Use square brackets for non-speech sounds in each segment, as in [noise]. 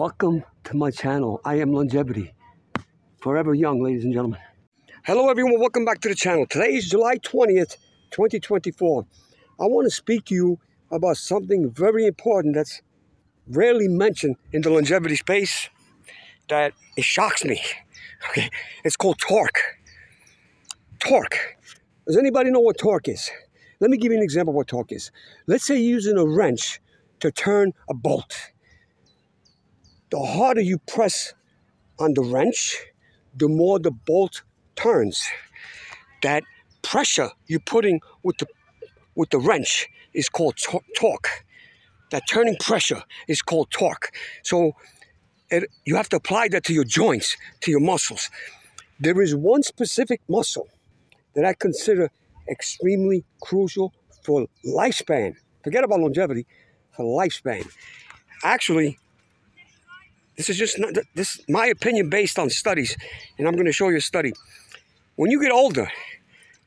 Welcome to my channel. I am Longevity. Forever young, ladies and gentlemen. Hello, everyone. Welcome back to the channel. Today is July 20th, 2024. I want to speak to you about something very important that's rarely mentioned in the longevity space that it shocks me. Okay, it's called torque. Torque. Does anybody know what torque is? Let me give you an example of what torque is. Let's say you're using a wrench to turn a bolt. The harder you press on the wrench, the more the bolt turns. That pressure you're putting with the with the wrench is called torque. That turning pressure is called torque. So it, you have to apply that to your joints, to your muscles. There is one specific muscle that I consider extremely crucial for lifespan. Forget about longevity, for lifespan. Actually, this is just not, this my opinion based on studies, and I'm going to show you a study. When you get older,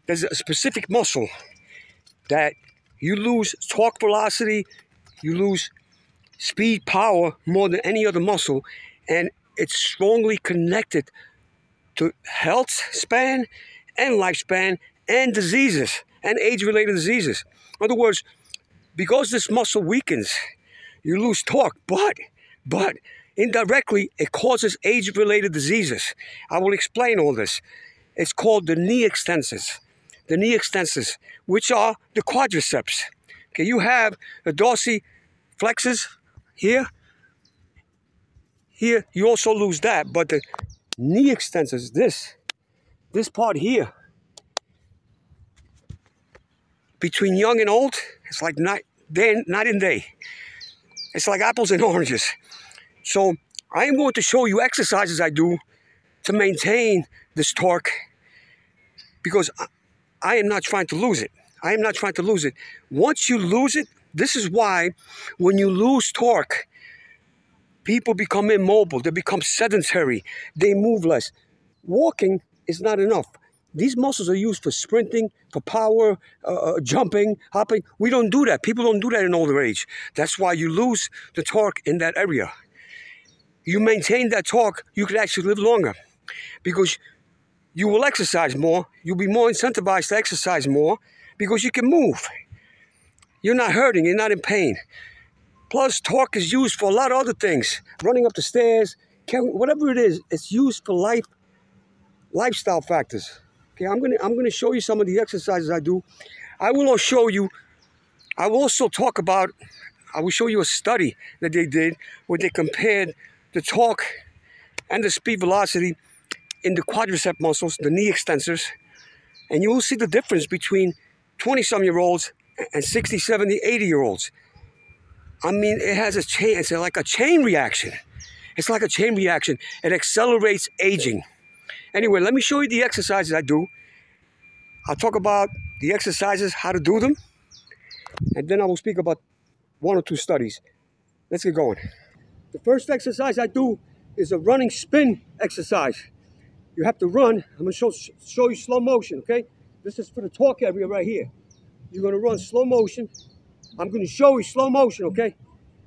there's a specific muscle that you lose torque velocity, you lose speed, power more than any other muscle, and it's strongly connected to health span and lifespan and diseases and age-related diseases. In other words, because this muscle weakens, you lose torque, but, but indirectly, it causes age-related diseases. I will explain all this. It's called the knee extensors. The knee extensors, which are the quadriceps. Okay, you have the dorsiflexors here. Here, you also lose that, but the knee extensors, this, this part here, between young and old, it's like night, day, night and day. It's like apples and [laughs] oranges. So I am going to show you exercises I do to maintain this torque because I, am not trying to lose it. I am not trying to lose it. Once you lose it, this is why when you lose torque, people become immobile, they become sedentary, they move less. Walking is not enough. These muscles are used for sprinting, for power, uh, uh, jumping, hopping. We don't do that. People don't do that in older age. That's why you lose the torque in that area. You maintain that torque, you could actually live longer because you will exercise more. You'll be more incentivized to exercise more because you can move. You're not hurting, you're not in pain. Plus, torque is used for a lot of other things. Running up the stairs, whatever it is, it's used for life, lifestyle factors. Okay, I'm gonna I'm gonna show you some of the exercises I do. I will also show you. I will also talk about. I will show you a study that they did where they compared the torque and the speed velocity in the quadricep muscles, the knee extensors, and you will see the difference between 20-some year olds and 60, 70, 80 year olds. I mean, it has a chain. It's like a chain reaction. It's like a chain reaction. It accelerates aging. Anyway, let me show you the exercises I do. I'll talk about the exercises, how to do them, and then I will speak about one or two studies. Let's get going. The first exercise I do is a running spin exercise. You have to run. I'm gonna show, show you slow motion, okay? This is for the torque area right here. You're gonna run slow motion. I'm gonna show you slow motion, okay?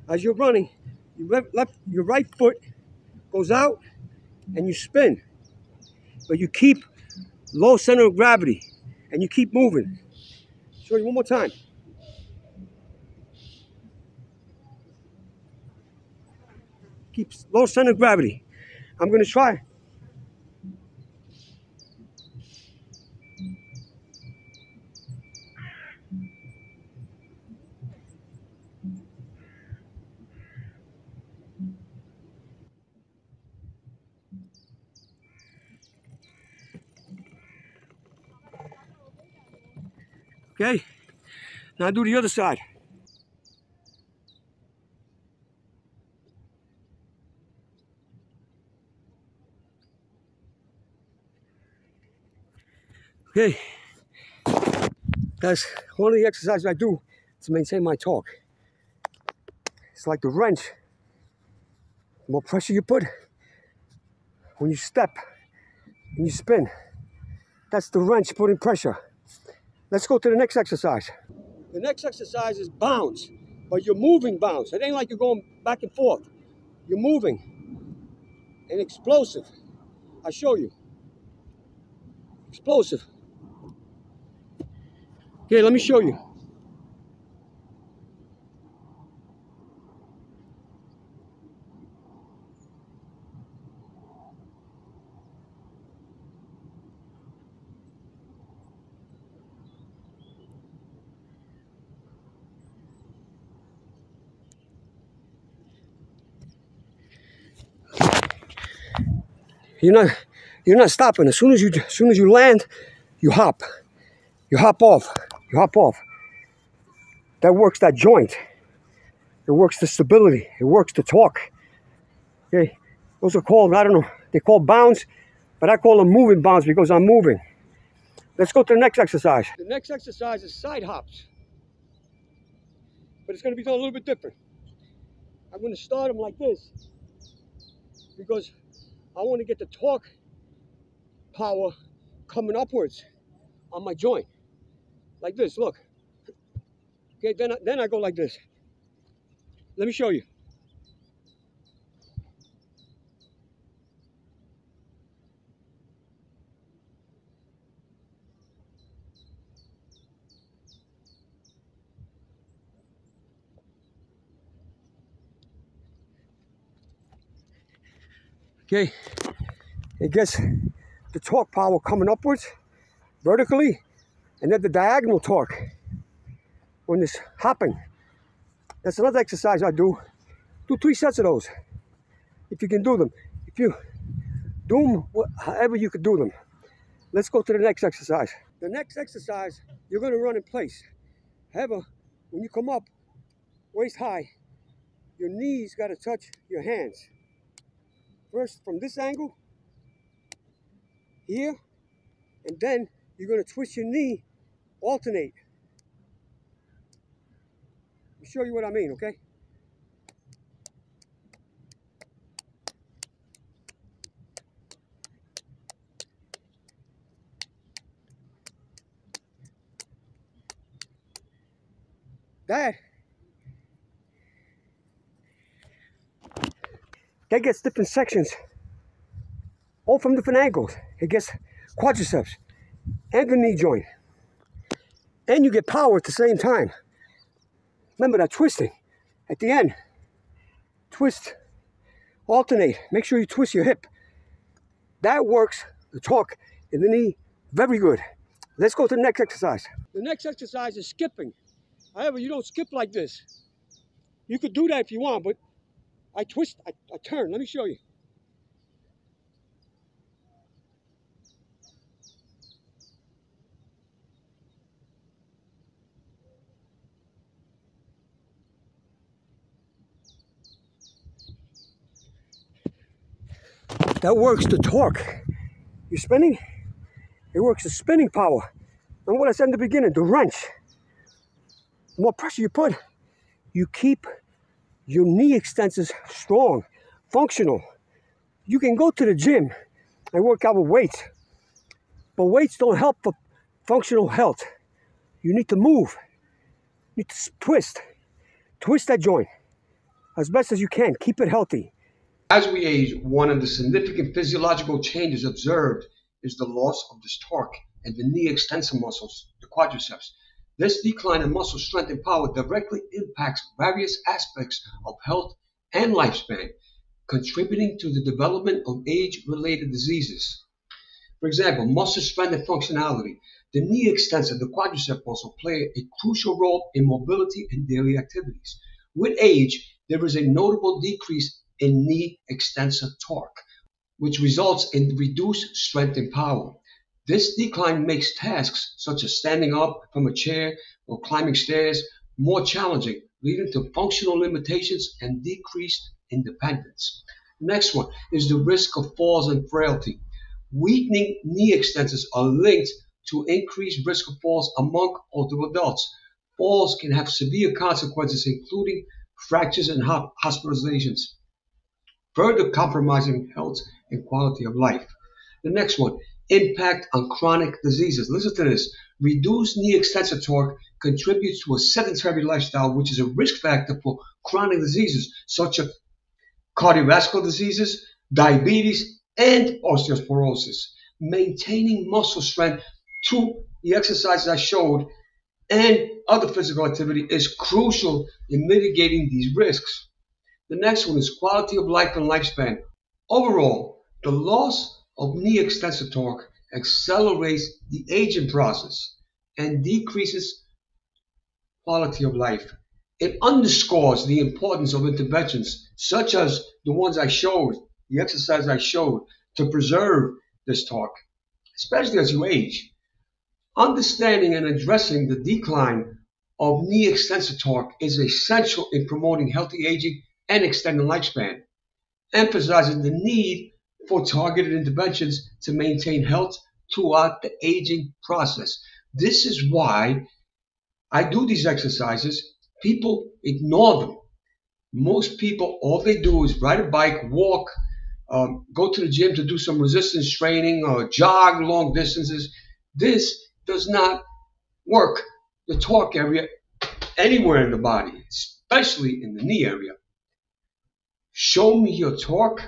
As you're running, your left, your right foot goes out and you spin but you keep low center of gravity and you keep moving. Show you one more time. Keep low center of gravity. I'm going to try. Okay, now do the other side. Okay, that's one of the exercises I do to maintain my torque. It's like the wrench. The more pressure you put, when you step, and you spin, that's the wrench putting pressure. Let's go to the next exercise. The next exercise is bounce, but you're moving bounce. It ain't like you're going back and forth. You're moving and explosive. I show you. Explosive. Okay, let me show you. You're not you're not stopping. As soon as you as soon as you land, you hop. You hop off. You hop off. That works that joint. It works the stability. It works the torque. Okay. Those are called, I don't know, they call bounds, but I call them moving bounds because I'm moving. Let's go to the next exercise. The next exercise is side hops. But it's going to be a little bit different. I'm going to start them like this because I want to get the torque power coming upwards on my joint. Like this, look. Okay, then I, then I go like this. Let me show you. Okay, it gets the torque power coming upwards vertically and then the diagonal torque when it's hopping. That's another exercise I do. Do three sets of those if you can do them. If you do them however you can do them. Let's go to the next exercise. The next exercise, you're going to run in place. However, when you come up waist high, your knees got to touch your hands. First from this angle, here, and then you're going to twist your knee, alternate. Let me show you what I mean, okay? That that gets different sections, all from different angles. It gets quadriceps and the knee joint. And you get power at the same time. Remember that twisting at the end. Twist, alternate. Make sure you twist your hip. That works the torque in the knee very good. Let's go to the next exercise. The next exercise is skipping. However, you don't skip like this. You could do that if you want, but I twist, I, I turn. Let me show you. That works the torque. You're spinning, it works the spinning power. And what I said in the beginning, the wrench. The more pressure you put, you keep your knee extensors strong, functional. You can go to the gym and work out with weights, but weights don't help for functional health. You need to move. You need to twist. Twist that joint as best as you can. Keep it healthy. As we age, one of the significant physiological changes observed is the loss of this torque and the knee extensor muscles, the quadriceps. This decline in muscle strength and power directly impacts various aspects of health and lifespan, contributing to the development of age-related diseases. For example, muscle strength and functionality. The knee extensor, the quadricep muscle, play a crucial role in mobility and daily activities. With age, there is a notable decrease in knee extensor torque, which results in reduced strength and power. This decline makes tasks such as standing up from a chair or climbing stairs more challenging, leading to functional limitations and decreased independence. Next one is the risk of falls and frailty. Weakening knee extensors are linked to increased risk of falls among older adults. Falls can have severe consequences, including fractures and hospitalizations, further compromising health and quality of life. The next one impact on chronic diseases. Listen to this. Reduced knee extensor torque contributes to a sedentary lifestyle, which is a risk factor for chronic diseases such as cardiovascular diseases, diabetes, and osteoporosis. Maintaining muscle strength through the exercises I showed and other physical activity is crucial in mitigating these risks. The next one is quality of life and lifespan. Overall, the loss of knee extensor torque accelerates the aging process and decreases quality of life. It underscores the importance of interventions such as the ones I showed, the exercise I showed, to preserve this torque, especially as you age. Understanding and addressing the decline of knee extensor torque is essential in promoting healthy aging and extending lifespan, emphasizing the need for targeted interventions to maintain health throughout the aging process. This is why I do these exercises. People ignore them. Most people, all they do is ride a bike, walk, um, go to the gym to do some resistance training, or jog long distances. This does not work the torque area anywhere in the body, especially in the knee area. Show me your torque,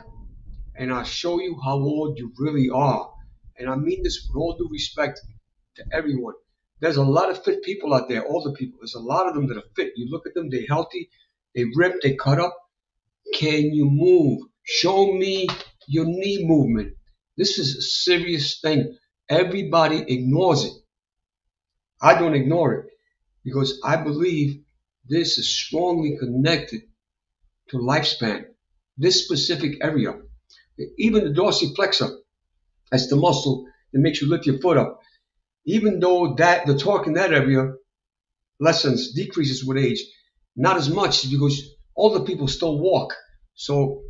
and I'll show you how old you really are. And I mean this with all due respect to everyone. There's a lot of fit people out there, older people. There's a lot of them that are fit. You look at them, they're healthy, they rip, they cut up. Can you move? Show me your knee movement. This is a serious thing. Everybody ignores it. I don't ignore it because I believe this is strongly connected to lifespan, this specific area. Even the dorsiflexor, that's the muscle that makes you lift your foot up. Even though that the torque in that area lessens, decreases with age, not as much because older people still walk. So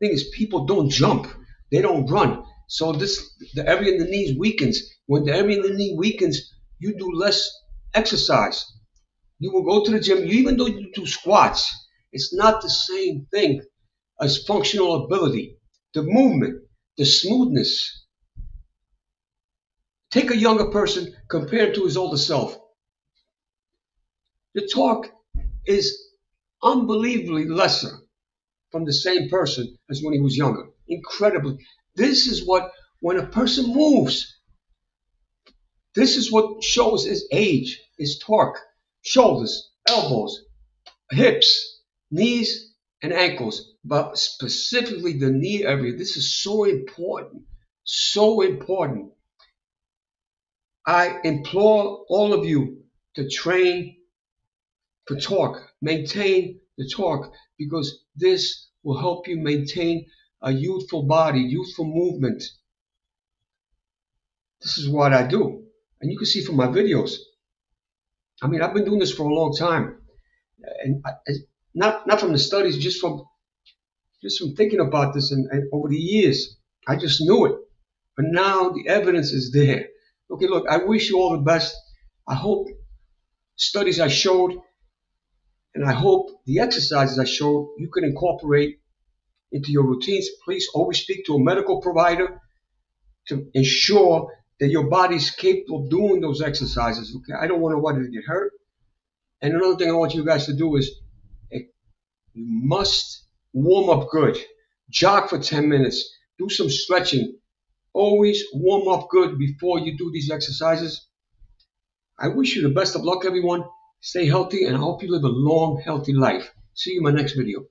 the thing is, people don't jump, they don't run. So this the area in the knees weakens. When the area in the knee weakens, you do less exercise. You will go to the gym, you even though you do squats, it's not the same thing as functional ability, the movement, the smoothness. Take a younger person, compared to his older self. The torque is unbelievably lesser from the same person as when he was younger. Incredibly. This is what, when a person moves, this is what shows his age, his torque, shoulders, elbows, hips, knees, and ankles, but specifically the knee area. This is so important, so important. I implore all of you to train for torque, maintain the torque, because this will help you maintain a youthful body, youthful movement. This is what I do. And you can see from my videos. I mean, I've been doing this for a long time, and I, not not from the studies, just from just from thinking about this and, and over the years. I just knew it, but now the evidence is there. Okay, look, I wish you all the best. I hope studies I showed, and I hope the exercises I showed you can incorporate into your routines. Please always speak to a medical provider to ensure that your body's capable of doing those exercises. Okay, I don't want nobody to get hurt. And another thing I want you guys to do is eh, you must warm up good. Jog for 10 minutes. Do some stretching. Always warm up good before you do these exercises. I wish you the best of luck, everyone. Stay healthy, and I hope you live a long, healthy life. See you in my next video.